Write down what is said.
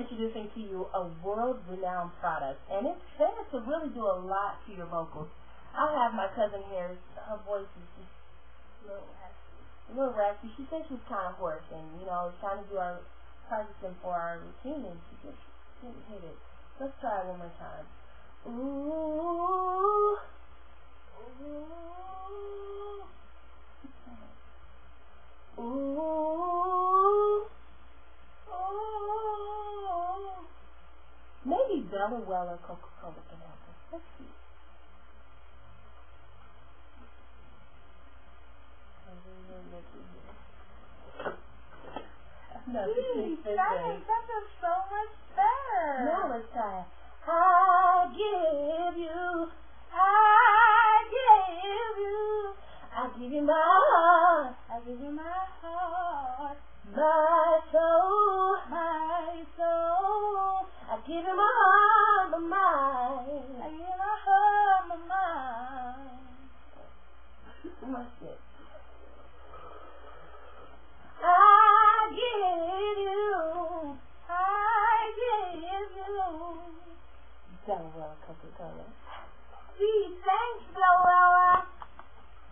introducing to you a world-renowned product, and it's said to really do a lot to your vocals. I have my cousin here. Her voice is just a little raspy. A little raspy. She says she's kind of hoarse, and you know, trying to do our practicing for our routine, and she just didn't hit it. Let's try it one more time. Ooh. Maybe Bella Wella Coca-Cola can help us. Let's see. No, Gee, that makes that so much better. Now let's try. I give you, I give you, I give you my heart, I give you my heart, my soul, my soul. I give you my heart, mind. I you my heart, my mind. What's it? I give you, I give you. Bella Wella Coca-Cola. Gee, thanks